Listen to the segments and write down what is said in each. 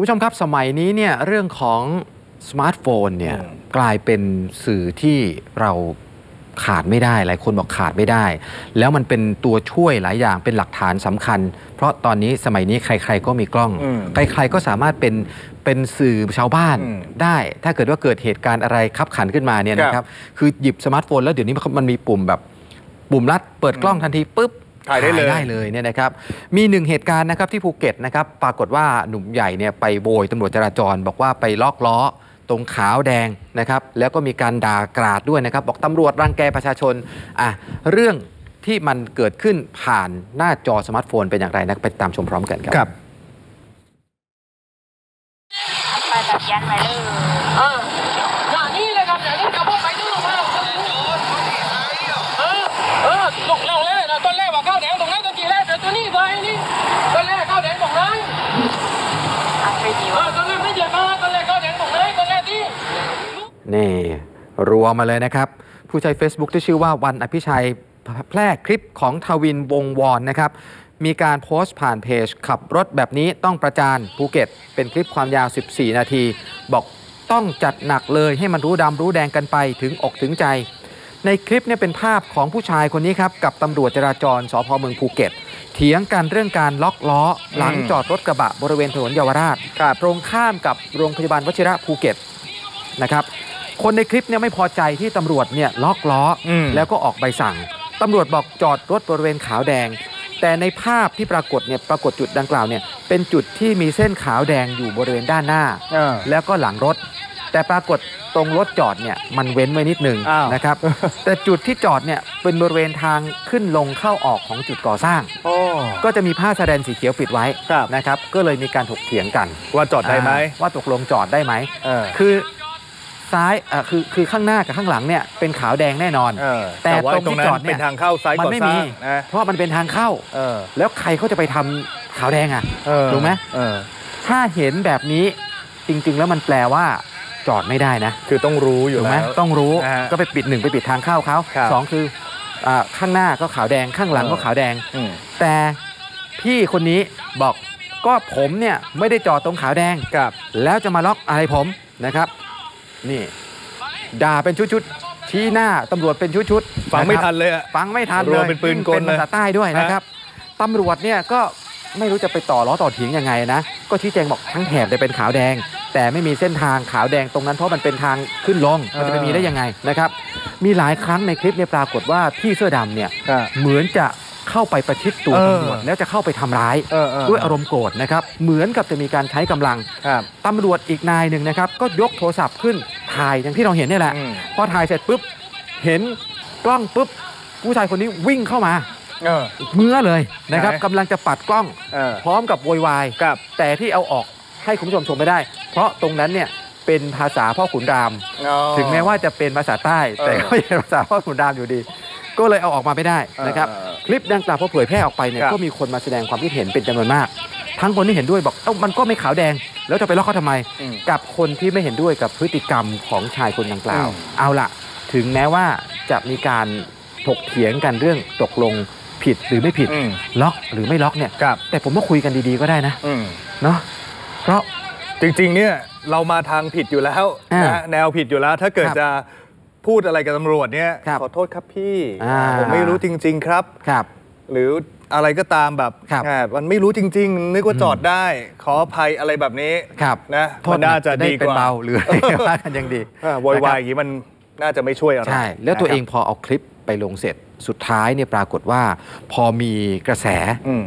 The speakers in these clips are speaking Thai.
คุณผู้ชมครับสมัยนี้เนี่ยเรื่องของสมาร์ทโฟนเนี่ยอืมกลายเป็นสื่อที่เราขาดไม่ได้หลายคนบอกขาดไม่ได้ แล้วมันเป็นตัวช่วยหลายอย่างเป็นหลักฐานสำคัญ เพราะตอนนี้สมัยนี้ใคร ๆ ก็มีกล้องอืมใคร ๆ ก็สามารถเป็นเป็นสื่อชาวบ้านอืมได้ ถ้าเกิดว่าเกิดเหตุการณ์อะไรขับขันขึ้นมาเนี่ยครับนะครับคือหยิบสมาร์ทโฟนแล้วเดี๋ยวนี้มันมีปุ่มแบบปุ่มลัดเปิดกล้องทันทีปุ๊บ ถ่ายได้เลยได้เลยเนี่ยนะครับ มีหนึ่งเหตุการณ์นะครับที่ภูเก็ตนะครับ ปรากฏว่าหนุ่มใหญ่เนี่ยไปโวยตำรวจจราจร บอกว่าไปล็อกล้อตรงขาวแดงนะครับ แล้วก็มีการด่ากราดด้วยนะครับ บอกตำรวจรังแกประชาชนอะเรื่องที่มันเกิดขึ้นผ่านหน้าจอสมาร์ทโฟนเป็นอย่างไรนะไปตามชมพร้อมกันครับ ครับ ไปแบบยันไปเลย อ่าอย่างนี้เลยครับอย่างนี้กับพวกไปนู่นมาเออเออตกเราเลยนะต้นแรกว่าข้าวแดงตรงนั้นต้นทีแรกแต่ตัวนี้ไปนี่ต้นแรกข้าวแดงตรงนั้น อัดไปดี เอ วะ อต้นแรกไม่เจ็บมาต้นแรกข้าวแดงตรงนั้นต้นแรกที่ นี่รัวมาเลยนะครับ ผู้ใช้ Facebook ที่ชื่อว่าวันอภิชัยแพร่คลิปของทวินวงวอนนะครับ มีการโพสต์ผ่านเพจ ขับรถแบบนี้ต้องประจานภูเก็ต เป็นคลิปความยาว 14 นาที บอกต้องจัดหนักเลยให้มันรู้ดำรู้แดงกันไปถึงอกถึงใจ ในคลิปเนี่ยเป็นภาพของผู้ชายคนนี้ครับ กับตำรวจจราจรสภ.เมืองภูเก็ต เถียงกันเรื่องการล็อกล้อ หลังจอดรถกระบะบริเวณถนนเยาวราชตรงข้ามกับโรงพยาบาลวชิระภูเก็ตนะครับ คนในคลิปเนี่ยไม่พอใจที่ตำรวจเนี่ยล็อกล้ออมแล้วก็ออกใบสั่งตำรวจบอกจอดรถบริเวณขาวแดง แต่ในภาพที่ปรากฏเนี่ยปรากฏจุดดังกล่าวเนี่ยเป็นจุดที่มีเส้นขาวแดงอยู่บริเวณด้านหน้าเออแล้วก็หลังรถ แต่ปรากฏตรงรถจอดเนี่ยมันเว้นไว้นิดหนึงอ้าวนะครับ แต่จุดที่จอดเนี่ยเป็นบริเวณทางขึ้นลงเข้าออกของจุดก่อสร้างโอ้ก็จะมีผ้าแสดงสีเขียวปิดไว้ครับนะครับ ก็เลยมีการถกเถียงกันว่าจอดได้ไหมอ่าว่าตกลงจอดได้ไหมเออคือ ซ้ายเอ่อคือคือข้างหน้ากับข้างหลังเนี่ยเป็นขาวแดงแน่นอน เออแต่ว่าตรงตรงที่นั้นจอดเนี่ยเป็นทางเข้าซ้ายมันก่อไม่สร้ามีงนะเพราะว่ามันเป็นทางเข้า เออแล้วใครเขาจะไปทำขาวแดงอะ เออถูกไหม เออ ถ้าเห็นแบบนี้จริง ๆ แล้วมันแปลว่าจอดไม่ได้นะคือต้องรู้อยู่ถูกไหมแล้ว ต้องรู้นะฮะก็ไปปิดหนึ่งไปปิดทางเข้าเขาครับสองคืออ่าข้างหน้าก็ขาวแดงข้างหลังก็เออขาวแดง อืมแต่พี่คนนี้บอกก็ผมเนี่ยไม่ได้จอดตรงขาวแดง ครับ แล้วจะมาล็อกอะไรผมนะครับ นี่ด่าเป็นชุดๆชี้หน้าตำรวจเป็นชุดๆฟังไม่ะครับทันเลยอะฟังไม่ทันรเลวมยเป็นปืนกลเป็นภาษาใต้ด้วยเลยนะครับตำรวจเนี่ยก็ไม่รู้จะไปต่อล้อต่อเถียงยังไงนะ ก็ชี้แจงบอกทั้งแถบเนี่ยเป็นขาวแดง แต่ไม่มีเส้นทางขาวแดงตรงนั้นเพราะมันเป็นทางขึ้นลงมันจะไปมีได้ยังไงนะครับ มีหลายครั้งในคลิปเนี่ยปรากฏว่าพี่เสื้อดำเนี่ยครับเหมือนจะ เข้าไปประชิดตัวเออตำรวจแล้วจะเข้าไปทำร้ายเออเออด้วยอารมณ์โกรธนะครับ เหมือนกับจะมีการใช้กำลังครับตำรวจอีกนายหนึ่งนะครับ ก็ยกโทรศัพท์ขึ้นถ่ายอย่างที่เราเห็นเนี่ยแหละอืมพอถ่ายเสร็จปุ๊บ เห็นกล้องปุ๊บ ผู้ชายคนนี้วิ่งเข้ามาเออเมื่อเลยนะครับไหนกำลังจะปัดกล้องเออพร้อมกับโวยวายครับแต่ที่เอาออกให้คุณผู้ชมชมไม่ได้ เพราะตรงนั้นเนี่ยเป็นภาษาพ่อขุนรามอ๋อถึงแม้ว่าจะเป็นภาษาใต้เออแต่ก็ยังเป็นภาษาพ่อขุนรามอยู่ดี ก็เลยเอาออกมาไม่ได้นะครับเออเออ คลิปดังกล่าวพอเผยแพร่ออกไปเนี่ยครับก็มีคนมาแสดงความคิดเห็นเป็นจำนวนมาก ทั้งคนที่เห็นด้วยบอกเอ้ามันก็ไม่ขาวแดง แล้วจะไปล็อกเขาทำไมอืมกับคนที่ไม่เห็นด้วยกับพฤติกรรมของชายคนดังกล่าวอืมเอาล่ะถึงแม้ว่าจะมีการถกเถียงกันเรื่องตกลงผิดหรือไม่ผิดอืมล็อกหรือไม่ล็อกเนี่ยครับแต่ผมว่าคุยกันดีๆก็ได้นะอืมเนาะเพราะจริงๆเนี่ยเรามาทางผิดอยู่แล้วอ่านะฮะแนวผิดอยู่แล้วถ้าเกิดครับจะ พูดอะไรกับตำรวจเนี่ยครับขอโทษครับพี่อ่า ผมไม่รู้จริง ๆ ครับ ครับ หรืออะไรก็ตามแบบครับอ่ามันไม่รู้จริง ๆ นึกว่าจอดได้ ขออภัยอะไรแบบนี้ครับนะโทมัษนน่าจะได้ดีกเป็นว่าเบาหรืออะไรว่ากันยังดีอ่าโวยวายนะอย่างนี้มันน่าจะไม่ช่วยคอะรับไรใช่ แล้วตัวนะครับเองพอเอาคลิปไปลงเสร็จสุดท้ายเนี่ยปรากฏว่า พอมีกระแสอืม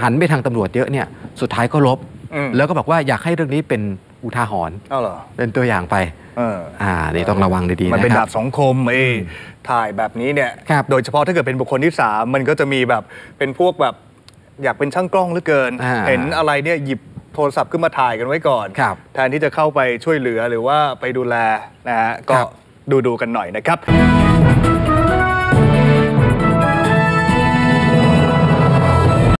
หันไปทางตำรวจเยอะเนี่ยสุดท้ายก็ลบ อืม แล้วก็บอกว่าอยากให้เรื่องนี้เป็น อุทาหรณ์เอาเหรอเป็นตัวอย่างไปเอออ่านี่ต้องระวังดีๆมันเป็นนะคดารับบสองคมเอ้ยถ่ายแบบนี้เนี่ยครับโดยเฉพาะถ้าเกิดเป็นบุคคลที่สามมันก็จะมีแบบเป็นพวกแบบอยากเป็นช่างกล้องเหลือเกินอ่าเห็นอะไรเนี่ยหยิบโทรศัพท์ขึ้นมาถ่ายกันไว้ก่อนครับแทนที่จะเข้าไปช่วยเหลือหรือว่าไปดูแลนะฮะก็ครับดูดูๆกันหน่อยนะครับ